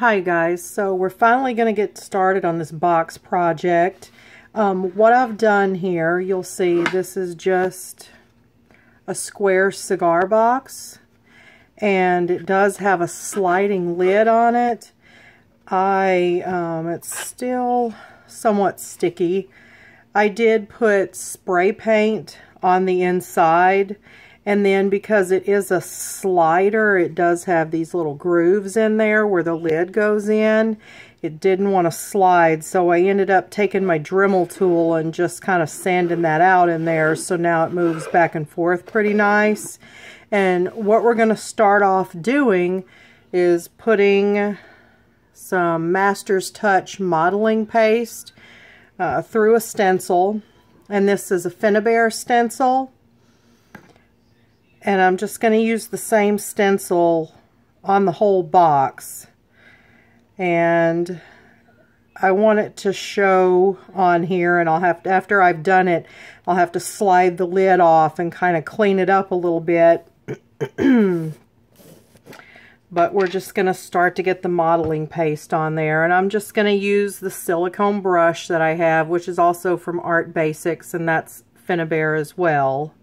Hi guys, so we're finally going to get started on this box project. Um, what I've done here, you'll see this is just a square cigar box and it does have a sliding lid on it. I, um, it's still somewhat sticky. I did put spray paint on the inside and then because it is a slider, it does have these little grooves in there where the lid goes in. It didn't want to slide, so I ended up taking my Dremel tool and just kind of sanding that out in there. So now it moves back and forth pretty nice. And what we're going to start off doing is putting some Master's Touch modeling paste uh, through a stencil. And this is a Finnabair stencil and I'm just going to use the same stencil on the whole box. And I want it to show on here and I'll have to, after I've done it I'll have to slide the lid off and kind of clean it up a little bit. But we're just going to start to get the modeling paste on there. And I'm just going to use the silicone brush that I have which is also from Art Basics and that's Finnabair as Well,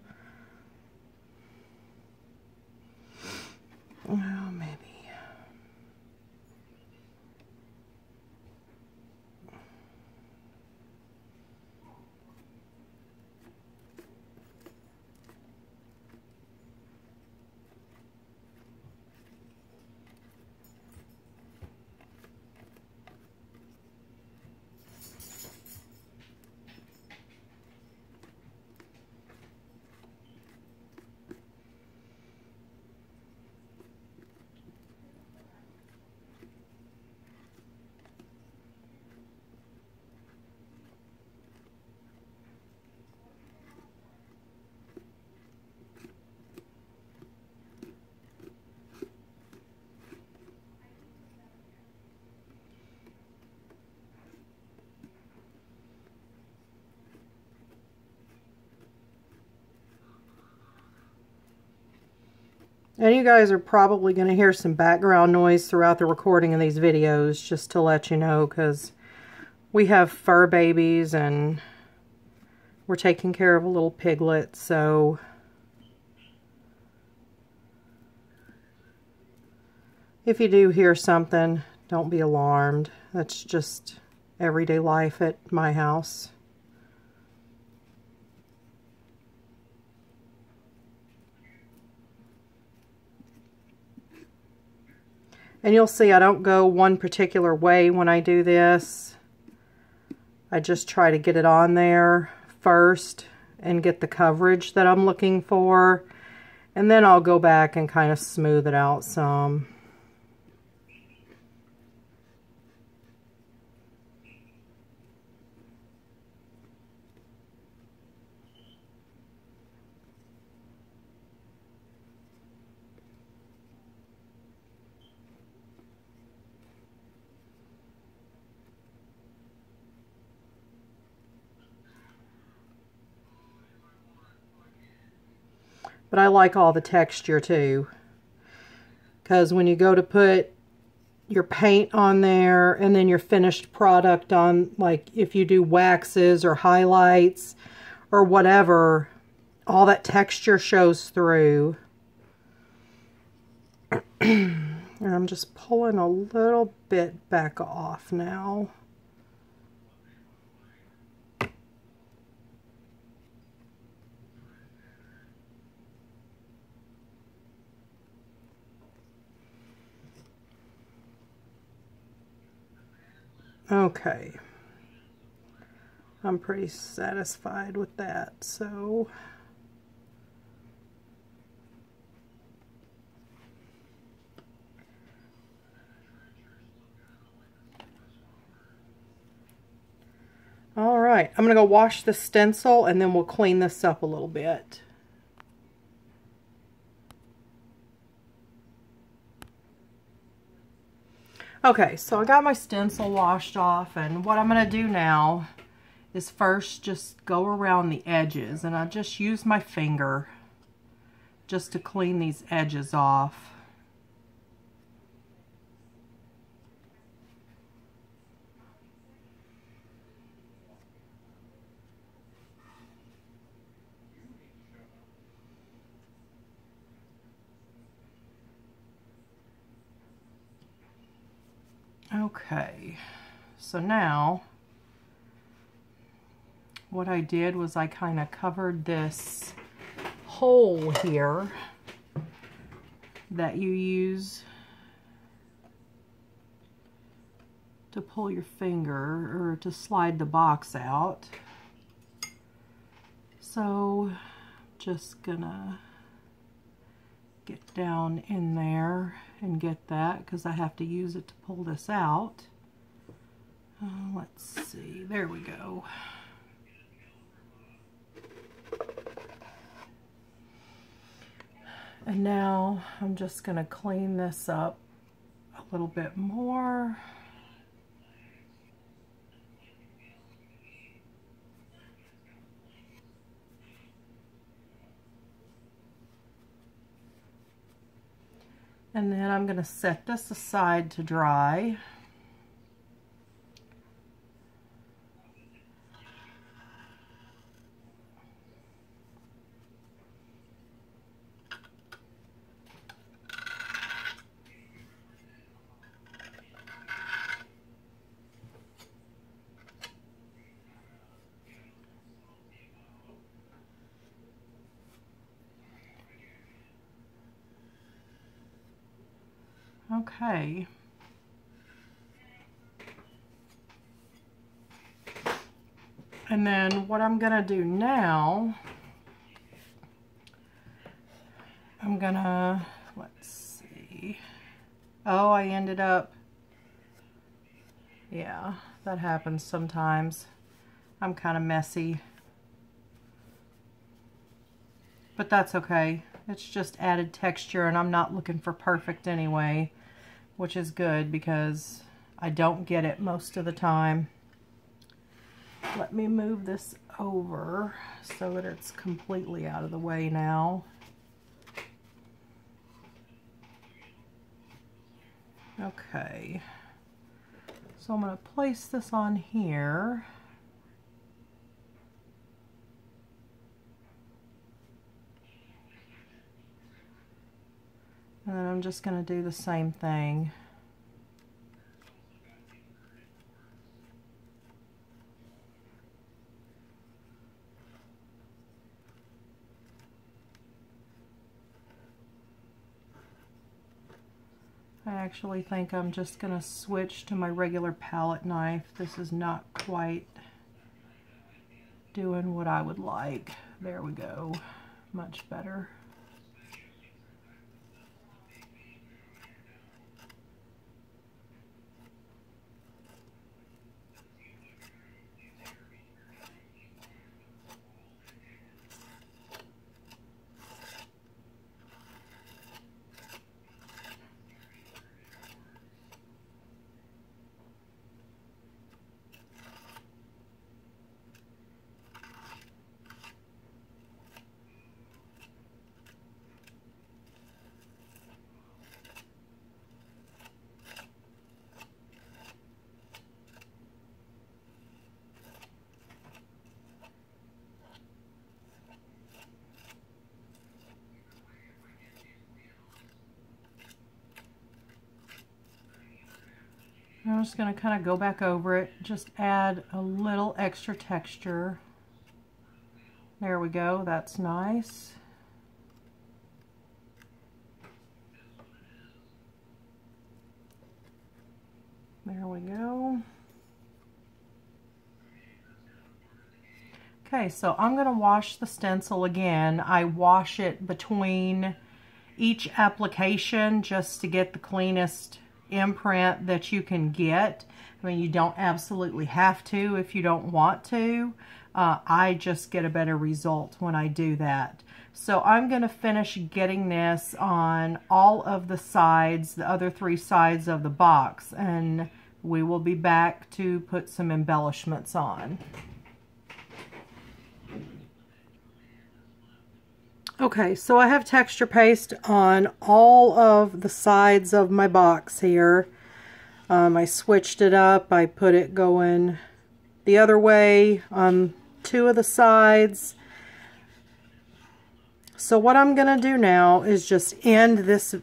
And you guys are probably going to hear some background noise throughout the recording of these videos, just to let you know, because we have fur babies and we're taking care of a little piglet, so... If you do hear something, don't be alarmed. That's just everyday life at my house. And you'll see I don't go one particular way when I do this. I just try to get it on there first and get the coverage that I'm looking for. And then I'll go back and kind of smooth it out some. But I like all the texture too. Because when you go to put your paint on there and then your finished product on, like if you do waxes or highlights or whatever, all that texture shows through. and I'm just pulling a little bit back off now. Okay. I'm pretty satisfied with that, so... All right, I'm going to go wash the stencil and then we'll clean this up a little bit. Okay, so I got my stencil washed off and what I'm going to do now is first just go around the edges and I just use my finger just to clean these edges off. Okay, so now what I did was I kind of covered this hole here that you use to pull your finger or to slide the box out. So just gonna get down in there and get that because I have to use it to pull this out. Uh, let's see, there we go. And now I'm just going to clean this up a little bit more. And then I'm going to set this aside to dry. Okay. And then what I'm going to do now, I'm going to, let's see. Oh, I ended up, yeah, that happens sometimes. I'm kind of messy. But that's okay. It's just added texture and I'm not looking for perfect anyway which is good because I don't get it most of the time. Let me move this over so that it's completely out of the way now. Okay, so I'm going to place this on here. And then I'm just going to do the same thing. I actually think I'm just going to switch to my regular palette knife. This is not quite doing what I would like. There we go. Much better. I'm just going to kind of go back over it, just add a little extra texture. There we go, that's nice. There we go. Okay, so I'm going to wash the stencil again. I wash it between each application just to get the cleanest imprint that you can get. I mean, you don't absolutely have to if you don't want to. Uh, I just get a better result when I do that. So I'm going to finish getting this on all of the sides, the other three sides of the box, and we will be back to put some embellishments on. Okay, so I have texture paste on all of the sides of my box here. Um, I switched it up. I put it going the other way on two of the sides. So what I'm going to do now is just end this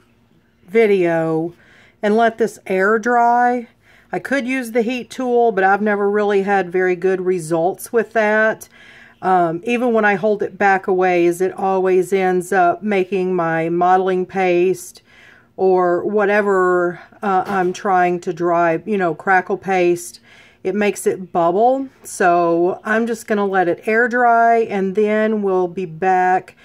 video and let this air dry. I could use the heat tool, but I've never really had very good results with that. Um, even when I hold it back a ways, it always ends up making my modeling paste or whatever uh, I'm trying to dry, you know, crackle paste. It makes it bubble. So I'm just going to let it air dry and then we'll be back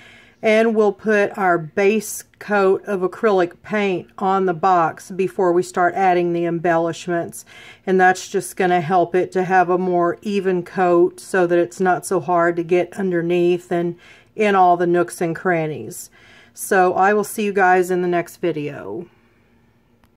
and we'll put our base coat of acrylic paint on the box before we start adding the embellishments and that's just going to help it to have a more even coat so that it's not so hard to get underneath and in all the nooks and crannies. So I will see you guys in the next video.